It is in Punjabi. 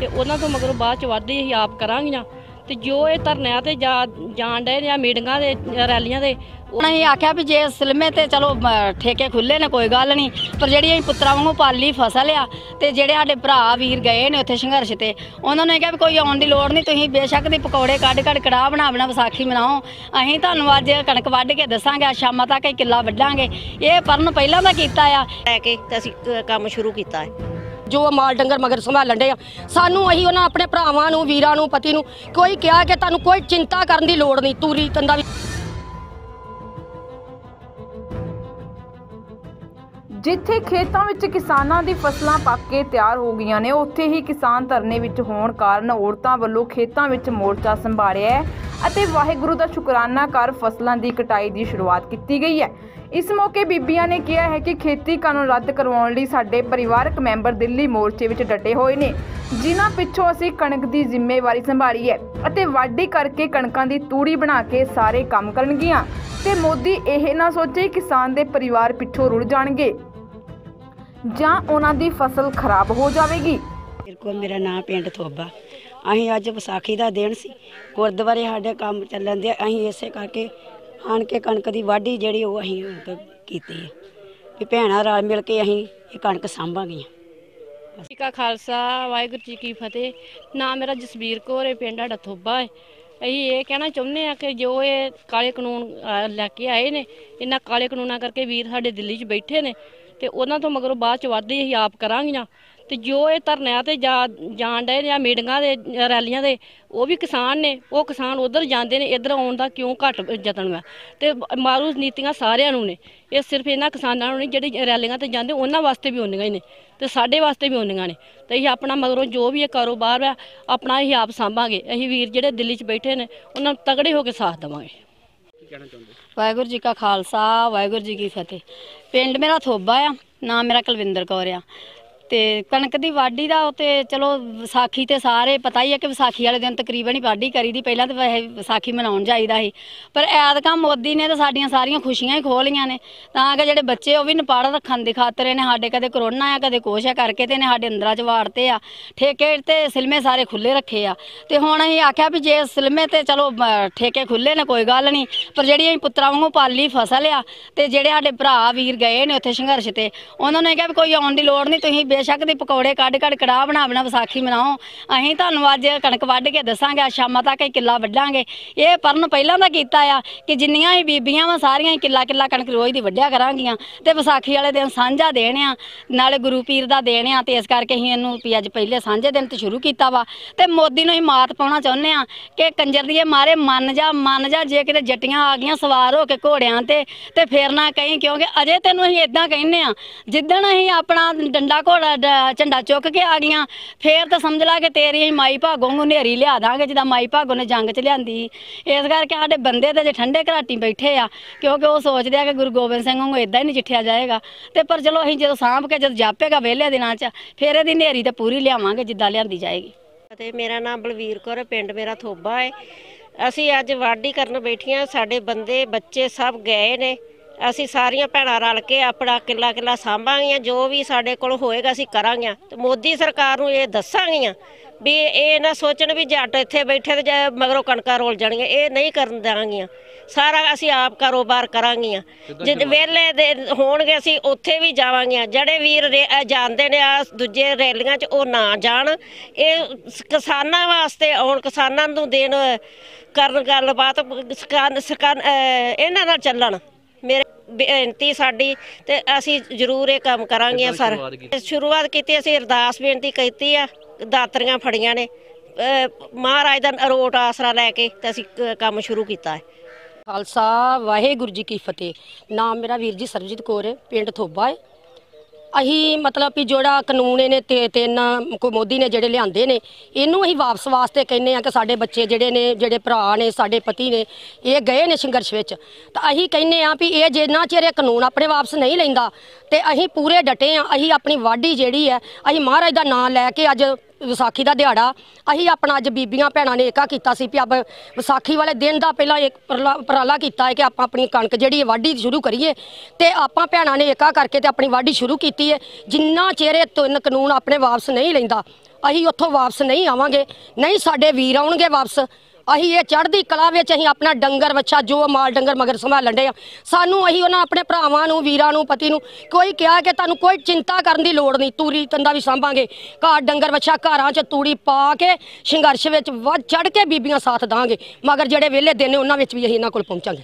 ਤੇ ਉਹਨਾਂ ਤੋਂ ਮਗਰੋਂ ਬਾਅਦ ਚ ਵਾਧੀ ਅਸੀਂ ਆਪ ਕਰਾਂਗੀਆਂ। ਤੇ ਜੋ ਇਹ ਧਰਨਿਆਂ ਤੇ ਜਾ- ਜਾਣ ਡਏ ਨੇ ਜਾਂ ਮੀਟਿੰਗਾਂ ਦੇ ਰੈਲੀਆਂ ਦੇ ਉਹਨਾਂ ਹੀ ਆਖਿਆ ਵੀ ਜੇ ਸਿਲਮੇ ਤੇ ਚਲੋ ਠੇਕੇ ਖੁੱਲੇ ਨੇ ਕੋਈ ਗੱਲ ਨਹੀਂ। ਪਰ ਜਿਹੜੀ ਅਸੀਂ ਪੁੱਤਰਾਂ ਵਾਂਗੂ ਪਾਲੀ ਫਸਲ ਆ ਤੇ ਜਿਹੜੇ ਸਾਡੇ ਭਰਾ ਵੀਰ ਗਏ ਨੇ ਉੱਥੇ ਸੰਘਰਸ਼ ਤੇ ਉਹਨਾਂ ਨੇ ਕਿਹਾ ਵੀ ਕੋਈ ਆਉਣ ਦੀ ਲੋੜ ਨਹੀਂ ਤੁਸੀਂ ਬੇਸ਼ੱਕ ਦੀ ਪਕੌੜੇ ਕੱਢ ਕੱਢ ਕੜਾਹ ਬਣਾ ਬਣਾ ਵਿਸਾਖੀ ਮਨਾਓ। ਅਸੀਂ ਤੁਹਾਨੂੰ ਅੱਜ ਕਣਕ ਵੱਢ ਕੇ ਦੱਸਾਂਗੇ ਅੱਜ ਸ਼ਾਮਾਂ ਤੱਕ ਹੀ ਕਿੱਲਾ ਵੱਢਾਂਗੇ। ਇਹ ਪਰਨ ਪਹਿਲਾਂ ਦਾ ਕੀਤਾ ਆ। ਲੈ ਕੇ ਤੇ ਅਸੀਂ ਕੰਮ ਸ਼ੁਰੂ ਕੀਤਾ ਹੈ। ਜੋ ਮਾਲ ਡੰਗਰ ਮਗਰ ਸੰਭਾਲਣ ਦੇ ਆ। ਸਾਨੂੰ ਅਸੀਂ ਉਹਨਾਂ ਆਪਣੇ ਭਰਾਵਾਂ ਨੂੰ, ਵੀਰਾਂ ਨੂੰ, ਪਤੀ ਨੂੰ ਕੋਈ ਕਿਹਾ ਕਿ ਤੁਹਾਨੂੰ ਕੋਈ ਚਿੰਤਾ ਕਰਨ ਦੀ ਲੋੜ ਨਹੀਂ ਤੂਰੀ ਤੰਦਾ ਵੀ ਜਿੱਥੇ ਖੇਤਾਂ ਵਿੱਚ ਕਿਸਾਨਾਂ ਦੀ ਫਸਲਾਂ ਪੱਕ ਕੇ ਤਿਆਰ ਹੋ ਗਈਆਂ ਨੇ, ਉੱਥੇ ਹੀ ਕਿਸਾਨ ਧਰਨੇ ਵਿੱਚ ਹੋਣ ਕਾਰਨ ਔਰਤਾਂ ਵੱਲੋਂ ਖੇਤਾਂ ਵਿੱਚ ਮੋਰਚਾ ਸੰਭਾਲਿਆ ਹੈ ਅਤੇ ਵਾਹਿਗੁਰੂ ਦਾ ਸ਼ੁਕਰਾਨਾ ਕਰ ਫਸਲਾਂ ਦੀ ਕਟਾਈ ਦੀ ਸ਼ੁਰੂਆਤ ਕੀਤੀ ਗਈ ਹੈ। ਇਸ ਮੌਕੇ ਬੀਬੀਆਂ ਨੇ ਕਿਹਾ ਹੈ ਕਿ ਖੇਤੀ ਕਾਨੂੰਨ ਰੱਦ ਕਰਵਾਉਣ ਲਈ ਸਾਡੇ ਪਰਿਵਾਰਕ ਮੈਂਬਰ ਦਿੱਲੀ ਮੋਰਚੇ ਵਿੱਚ ਡਟੇ ਹੋਏ ਨੇ, ਜਿਨ੍ਹਾਂ ਪਿੱਛੋਂ ਅਸੀਂ ਕਣਕ ਦੀ ਜ਼ਿੰਮੇਵਾਰੀ ਸੰਭਾਲੀ ਹੈ ਅਤੇ ਵਾਢੀ ਕਰਕੇ ਕਣਕਾਂ ਦੀ ਤੂੜੀ ਬਣਾ ਕੇ ਸਾਰੇ ਕੰਮ ਕਰਨਗੀਆਂ। ਤੇ ਮੋਦੀ ਇਹ ਨਾ ਸੋਚੇ ਕਿਸਾਨ ਦੇ ਪਰਿਵਾਰ ਪਿੱਛੋਂ ਰੁੜ ਜਾਣਗੇ। ਜਾਂ ਉਹਨਾਂ ਦੀ ਫਸਲ ਖਰਾਬ ਹੋ ਜਾਵੇਗੀ? ਮੇਰੇ ਕੋਲ ਮੇਰਾ ਨਾਮ ਪਿੰਡ ਥੋਬਾ ਅਸੀਂ ਅੱਜ ਵਿਸਾਖੀ ਦਾ ਦਿਨ ਸੀ। ਗੁਰਦੁਆਰੇ ਸਾਡੇ ਕੰਮ ਚੱਲਣ ਦੇ ਅਸੀਂ ਇਸੇ ਕਰਕੇ ਆਣ ਕੇ ਕਣਕ ਦੀ ਵਾਢੀ ਜਿਹੜੀ ਉਹ ਅਸੀਂ ਹੁਣ ਕੀਤੀ ਹੈ। ਵੀ ਭੈਣਾਂ ਰਲ ਮਿਲ ਕੇ ਅਸੀਂ ਇਹ ਕਣਕ ਸਾਂਭਾਂਗੀਆਂ। ਜੀ ਕਾ ਖਾਲਸਾ ਵਾਹਿਗੁਰੂ ਜੀ ਕੀ ਫਤਿਹ। ਨਾਮ ਮੇਰਾ ਜਸਵੀਰ ਕੌਰ ਹੈ ਪਿੰਡ ਸਾਡਾ ਥੋਬਾ ਹੈ। ਅਸੀਂ ਇਹ ਕਹਿਣਾ ਚਾਹੁੰਦੇ ਆ ਕਿ ਜੋ ਇਹ ਕਾਲੇ ਕਾਨੂੰਨ ਅਹ, ਲੈ ਕੇ ਆਏ ਨੇ ਇਹਨਾਂ ਕਾਲੇ ਕਾਨੂੰਨਾਂ ਕਰਕੇ ਵੀਰ ਸਾਡੇ ਦਿੱਲੀ 'ਚ ਬੈਠੇ ਨੇ। ਤੇ ਉਹਨਾਂ ਤੋਂ ਮਗਰੋਂ ਬਾਅਦ ਚ ਵਾਧੀ ਅਸੀਂ ਆਪ ਕਰਾਂਗੀਆਂ ਤੇ ਜੋ ਇਹ ਧਰਨਿਆਂ ਤੇ ਜਾ- ਜਾਣ ਡਏ ਨੇ, ਜਾਂ ਮੀਟਿੰਗਾਂ ਦੇ ਰੈਲੀਆਂ ਦੇ, ਉਹ ਵੀ ਕਿਸਾਨ ਨੇ, ਉਹ ਕਿਸਾਨ ਉਧਰ ਜਾਂਦੇ ਨੇ, ਇੱਧਰ ਆਉਣ ਦਾ ਕਿਉਂ ਘੱਟ ਯਤਨ ਵਾ? ਤੇ ਮਾਰੂ ਨੀਤੀਆਂ ਸਾਰਿਆਂ ਨੂੰ ਨੇ। ਇਹ ਸਿਰਫ ਇਹਨਾਂ ਕਿਸਾਨਾਂ ਨੂੰ ਨਹੀਂ, ਜਿਹੜੇ ਰੈਲੀਆਂ ਤੇ ਜਾਂਦੇ, ਉਹਨਾਂ ਵਾਸਤੇ ਵੀ ਹੁੰਦੀਆਂ ਹੀ ਨੇ। ਤੇ ਸਾਡੇ ਵਾਸਤੇ ਵੀ ਹੁੰਦੀਆਂ ਨੇ। ਤੇ ਅਸੀਂ ਆਪਣਾ ਮਗਰੋਂ ਜੋ ਵੀ ਇਹ ਕਾਰੋਬਾਰ ਆ ਆਪਣਾ ਅਸੀਂ ਆਪ ਸਾਂਭਾਂਗੇ। ਅਸੀਂ ਵੀਰ ਜਿਹੜੇ ਦਿੱਲੀ 'ਚ ਬੈਠੇ ਨੇ, ਉਹਨਾਂ ਨੂੰ ਤਗੜੇ ਹੋ ਕੇ ਸਾਥ ਦੇਵਾਂਗੇ। ਵਾਹਿਗੁਰੂ ਜੀ ਕਾ ਖਾਲਸਾ, ਵਾਹਿਗੁਰੂ ਜੀ ਕੀ ਫਤਿਹ। ਪਿੰਡ ਮੇਰਾ ਥੋਬਾ ਆ ਨਾਮ ਮੇਰਾ ਕੁਲਵਿੰਦਰ ਕੌਰ ਆ। ਤੇ ਕਣਕ ਦੀ ਵਾਢੀ ਦਾ ਉਹ ਉਤੇ ਚਲੋ ਵਿਸਾਖੀ ਤੇ ਸਾਰੇ ਪਤਾ ਹੀ ਹੈ ਕਿ ਵਿਸਾਖੀ ਵਾਲੇ ਦਿਨ ਤਕਰੀਬਨ ਹੀ ਵਾਢੀ ਕਰੀਦੀ ਪਹਿਲਾਂ ਤਾਂ ਵੈਸੇ ਵਿਸਾਖੀ ਮਨਾਉਣ ਜਾਈਦਾ ਸੀ। ਪਰ ਐਤਕਾਂ ਮੋਦੀ ਨੇ ਤਾਂ ਸਾਡੀਆਂ ਸਾਰੀਆਂ ਖੁਸ਼ੀਆਂ ਹੀ ਖੋਹ ਲਈਆਂ ਨੇ। ਤਾਂ ਕਿ ਜਿਹੜੇ ਬੱਚੇ ਉਹ ਵੀ ਨਪਾੜ ਰੱਖਣ ਦੀ ਖਾਤਰ ਇਹਨੇ ਸਾਡੇ ਕਦੇ ਕਰੋਨਾ ਆ ਕਦੇ ਕੁਛ ਆ ਕਰਕੇ ਤੇ ਇਹਨੇ ਸਾਡੇ ਅੰਦਰਾਂ 'ਚ ਵਾੜਤੇ ਆ। ਠੇਕੇ ਤੇ ਸਿਲਮੇ ਸਾਰੇ ਖੁੱਲੇ ਰੱਖੇ ਆ। ਤੇ ਹੁਣ ਅਸੀਂ ਆਖਿਆ ਵੀ ਜੇ ਸਿਲਮੇ ਤੇ ਚਲੋ ਮ, ਠੇਕੇ ਖੁੱਲੇ ਨੇ ਕੋਈ ਗੱਲ ਨਹੀਂ। ਪਰ ਜਿਹੜੀ ਅਸੀਂ ਪੁੱਤਰਾਂ ਵਾਂਗੂ ਪਾਲੀ ਫਸਲ ਆ ਤੇ ਜਿਹੜੇ ਸਾਡੇ ਭਰਾ ਵੀਰ ਗਏ ਨੇ ਉੱਥੇ ਸੰਘਰਸ਼ ਤੇ ਉਹਨਾਂ ਨੇ ਕਿਹਾ ਵੀ ਕੋਈ ਆਉਣ ਦੀ ਲੋੜ ਨਹੀਂ ਤੁਸੀਂ ਬੇਸ਼ੱਕ ਦੀ ਪਕੌੜੇ ਕੱਢ ਕੱਢ ਕੜਾਹ ਬਣਾ ਬਣਾ ਵਿਸਾਖੀ ਮਨਾਓ। ਅਸੀਂ ਤੁਹਾਨੂੰ ਅੱਜ ਕਣਕ ਵੱਢ ਕੇ ਦੱਸਾਂਗੇ, ਅੱਜ ਸ਼ਾਮਾਂ ਤੱਕ ਹੀ ਕਿੱਲਾ ਵੱਢਾਂਗੇ। ਇਹ ਪਰਨ ਪਹਿਲਾਂ ਦਾ ਕੀਤਾ ਆ ਕਿ ਜਿੰਨੀਆਂ ਹੀ ਬੀਬੀਆਂ ਵਾ ਸਾਰੀਆਂ ਹੀ ਕਿੱਲਾ ਕਿੱਲਾ ਕਣਕ ਰੋਜ਼ ਦੀ ਵੱਢਿਆ ਕਰਾਂਗੀਆਂ। ਤੇ ਵਿਸਾਖੀ ਵਾਲੇ ਦਿਨ ਸਾਂਝਾ ਦੇਣ ਆ, ਨਾਲੇ ਗੁਰੂ ਪੀਰ ਦਾ ਦੇਣ ਆ, ਤੇ ਇਸ ਕਰਕੇ ਅਸੀਂ ਇਹਨੂੰ ਵੀ ਅੱਜ ਪਹਿਲੇ ਸਾਂਝੇ ਦਿਨ ਤੋਂ ਸ਼ੁਰੂ ਕੀਤਾ ਵਾ। ਤੇ ਮੋਦੀ ਨੂੰ ਹੀ ਮਾਤ ਪਾਉਣਾ ਚਾਹੁੰਦੇ ਆ ਕਿ ਕੰਜਰ ਦੀਏ ਮਾਰੇ, ਮੰਨ ਜਾ ਮੰਨ ਜਾ, ਜੇ ਕਿਤੇ ਜੱਟੀਆਂ ਆ ਗਈਆਂ ਸਵਾਰ ਹੋ ਕੇ ਘੋੜਿਆਂ ਤੇ ਤੇ ਫੇਰ ਨਾ ਕਹੀਂ, ਕਿਉਂਕਿ ਅਜੇ ਤੈਨੂੰ ਅਸੀਂ ਇਦਾਂ ਕਹਿੰਨੇ ਆ, ਜਿੱਦਣ ਅਸੀਂ ਆਪਣਾ ਡੰਡਾ ਘੋੜਾ ਡ- ਝੰਡਾ ਚੁੱਕ ਕੇ ਆ ਗਈਆਂ। ਫੇਰ ਤਾਂ ਸਮਝ ਲਾ ਕਿ ਤੇਰੀ ਅਸੀਂ ਮਾਈ ਭਾਗੋਂ ਨੂੰ ਨੇਰੀ ਲਿਆ ਦਾਂਗੇ, ਜਿੱਦਾਂ ਮਾਈ ਭਾਗੋਂ ਨੇ ਜੰਗ ਚ ਲਿਆਂਦੀ। ਸੀ ਇਸ ਕਰਕੇ ਸਾਡੇ ਬੰਦੇ ਤੇ ਜੇ ਠੰਡੇ ਘਰਾਟੀ ਬੈਠੇ ਆ, ਕਿਉਂਕਿ ਉਹ ਸੋਚਦੇ ਆ ਕਿ ਗੁਰੂ ਗੋਬਿੰਦ ਸਿੰਘ ਨੂੰ ਇਦਾਂ ਹੀ ਨਹੀਂ ਚਿੱਠਿਆ ਜਾਏਗਾ। ਤੇ ਪਰ ਚਲੋ ਅਸੀਂ ਜਦੋਂ ਸਾਂਭ ਕੇ ਜਦੋਂ ਜਾਪੇਗਾ ਵਿਹਲੇ ਦਿਨਾਂ ਚ, ਫੇਰ ਇਹਦੀ ਹਨੇਰੀ ਤੇ ਪੂਰੀ ਲਿਆਵਾਂਗੇ ਜਿੱਦਾਂ ਲਿਆਂਦੀ ਜਾਏਗੀ। ਅਤੇ ਮੇਰਾ ਨਾਮ ਬਲਵੀਰ ਕੌਰ ਹੈ, ਪਿੰਡ ਮੇਰਾ ਥੋਬਾ ਹੈ। ਅਸੀਂ ਅੱਜ ਵਾਢੀ ਕਰਨ ਬੈਠੀਆਂ ਸਾਡੇ ਬੰਦੇ, ਬੱਚੇ ਸਭ ਗਏ ਨੇ। ਅਸੀਂ ਸਾਰੀਆਂ ਭੈਣਾਂ ਰਲ ਕੇ ਆਪਣਾ ਕਿੱਲਾ ਕਿੱਲਾ ਸਾਂਭਾਂਗੀਆਂ ਜੋ ਵੀ ਸਾਡੇ ਕੋਲ ਹੋਏਗਾ ਅਸੀਂ ਕਰਾਂਗੀਆਂ। ਤੇ ਮੋਦੀ ਸਰਕਾਰ ਨੂੰ ਇਹ ਦੱਸਾਂਗੀਆਂ ਵੀ ਇਹ ਨਾ ਸੋਚਣ ਵੀ ਜੱਟ ਇੱਥੇ ਬੈਠੇ ਤੇ ਮਗਰੋਂ ਕਣਕਾਂ ਰੋਲ ਜਾਣਗੀਆਂ ਇਹ ਨਹੀਂ ਕਰਨ ਦਾਂਗੀਆਂ ਸਾਰਾ ਅਸੀਂ ਆਪ ਕਾਰੋਬਾਰ ਕਰਾਂਗੀਆਂ। ਜਦ ਵੇਲੇ ਦੇ ਹੋਣਗੇ ਅਸੀਂ ਉੱਥੇ ਵੀ ਜਾਵਾਂਗੀਆਂ। ਜਿਹੜੇ ਵੀਰ ਜਾਂਦੇ ਨੇ ਆ ਦੂਜੇ ਰੈਲੀਆਂ 'ਚ ਉਹ ਨਾ ਜਾਣ। ਇਹ ਕਿਸਾਨਾਂ ਵਾਸਤੇ ਆਉਣ ਕਿਸਾਨਾਂ ਨੂੰ ਦੇਣ ਕਰਨ ਗੱਲਬਾਤ ਅ, ਇਹਨਾਂ ਨਾਲ ਚੱਲਣ। ਮੇਰੇ ਬੇਨਤੀ ਸਾਡੀ ਤੇ ਅਸੀਂ ਜ਼ਰੂਰ ਇਹ ਕੰਮ ਕਰਾਂਗੇ ਸਰ। ਸ਼ੁਰੂਆਤ ਕੀਤੀ? ਅਸੀਂ ਅਰਦਾਸ ਬੇਨਤੀ ਕੀਤੀ ਆ ਦਾਤਰੀਆਂ ਫੜੀਆਂ ਨੇ। ਮਹਾਰਾਜ ਦਾ ਅਰੋਟ ਆਸਰਾ ਲੈ ਕੇ ਤੇ ਅਸੀਂ ਕੰਮ ਸ਼ੁਰੂ ਕੀਤਾ ਹੈ। ਖਾਲਸਾ ਵਾਹਿਗੁਰੂ ਜੀ ਕੀ ਫਤਿਹ। ਨਾਮ ਮੇਰਾ ਵੀਰ ਜੀ ਸਰਜੀਤ ਕੌਰ ਹੈ ਪਿੰਡ ਥੋਬਾ ਹੈ। ਅਸੀਂ ਮਤਲਬ ਵੀ ਜਿਹੜਾ ਕਾਨੂੰਨ ਇਹਨੇ ਤੇ ਤਿੰਨ ਕੋ ਮੋਦੀ ਨੇ ਜਿਹੜੇ ਲਿਆਂਦੇ ਨੇ, ਇਹਨੂੰ ਅਸੀਂ ਵਾਪਸ ਵਾਸਤੇ ਕਹਿੰਨੇ ਆ ਕਿ ਸਾਡੇ ਬੱਚੇ ਜਿਹੜੇ ਨੇ, ਜਿਹੜੇ ਭਰਾ ਨੇ, ਸਾਡੇ ਪਤੀ ਨੇ, ਇਹ ਗਏ ਨੇ ਸੰਘਰਸ਼ ਵਿੱਚ। ਤਾਂ ਅਸੀਂ ਕਹਿੰਨੇ ਆ ਵੀ ਇਹ ਜਿੰਨਾ ਚਿਰ ਇਹ ਕਾਨੂੰਨ ਆਪਣੇ ਵਾਪਸ ਨਹੀਂ ਲੈਂਦਾ ਤੇ ਅਸੀਂ ਪੂਰੇ ਡਟੇ ਆ ਅਸੀਂ ਆਪਣੀ ਵਾਢੀ ਜਿਹੜੀ ਹੈ ਅਸੀਂ ਮਹਾਰਾਜ ਦਾ ਨਾਮ ਲੈ ਕੇ ਅੱਜ ਵਿਸਾਖੀ ਦਾ ਦਿਹਾੜਾ, ਅਸੀਂ ਆਪਣਾ ਅੱਜ ਬੀਬੀਆਂ ਭੈਣਾਂ ਨੇ ਏਕਾ ਕੀਤਾ ਸੀ ਵੀ ਅਬ ਵਿਸਾਖੀ ਵਾਲੇ ਦਿਨ ਦਾ ਪਹਿਲਾਂ ਇੱਕ ਉਪਰਲਾ- ਉਪਰਾਲਾ ਕੀਤਾ ਹੈ ਕਿ ਆਪਾਂ ਆਪਣੀ ਕਣਕ ਜਿਹੜੀ ਹੈ ਵਾਢੀ ਸ਼ੁਰੂ ਕਰੀਏ ਤੇ ਆਪਾਂ ਭੈਣਾਂ ਨੇ ਏਕਾ ਕਰਕੇ ਤੇ ਆਪਣੀ ਵਾਢੀ ਸ਼ੁਰੂ ਕੀਤੀ ਹੈ। ਜਿੰਨਾ ਚਿਰ ਇਹ ਤਿੰਨ ਕਾਨੂੰਨ ਆਪਣੇ ਵਾਪਸ ਨਹੀਂ ਲੈਂਦਾ, ਅਸੀਂ ਉੱਥੋਂ ਵਾਪਸ ਨਹੀਂ ਆਵਾਂਗੇ, ਨਹੀਂ ਸਾਡੇ ਵੀਰ ਆਉਣਗੇ ਵਾਪਸ। ਅਸੀਂ ਇਹ ਚੜ੍ਹਦੀ ਕਲਾ ਵਿੱਚ ਅਸੀਂ ਆਪਣਾ ਡੰਗਰ ਵੱਛਾ, ਜੋ ਮਾਲ ਡੰਗਰ ਮਗਰ ਸੰਭਾਲਣ ਦੇ ਆ ਸਾਨੂੰ ਅਸੀਂ ਉਹਨਾਂ ਆਪਣੇ ਭਰਾਵਾਂ ਨੂੰ, ਵੀਰਾਂ ਨੂੰ, ਪਤੀ ਨੂੰ ਕੋਈ ਕਿਹਾ ਕਿ ਤੁਹਾਨੂੰ ਕੋਈ ਚਿੰਤਾ ਕਰਨ ਦੀ ਲੋੜ ਨਹੀਂ, ਤੂੜੀ ਤੰਦਾ ਵੀ ਸੰਭਾਂਗੇ। ਘਰ ਡੰਗਰ ਵੱਛਾ ਘਰਾਂ 'ਚ ਤੂੜੀ ਪਾ ਕੇ ਸੰਘਰਸ਼ ਵਿੱਚ ਵੱਧ ਚੜ੍ਹ ਕੇ ਬੀਬੀਆਂ ਸਾਥ ਦਾਂਗੇ। ਮਗਰ ਜਿਹੜੇ ਵਿਹਲੇ ਦਿਨ ਨੇ, ਉਹਨਾਂ ਵਿੱਚ ਵੀ ਅਸੀਂ ਇਹਨਾਂ ਕੋਲ ਪਹੁੰਚਾਂਗੇ।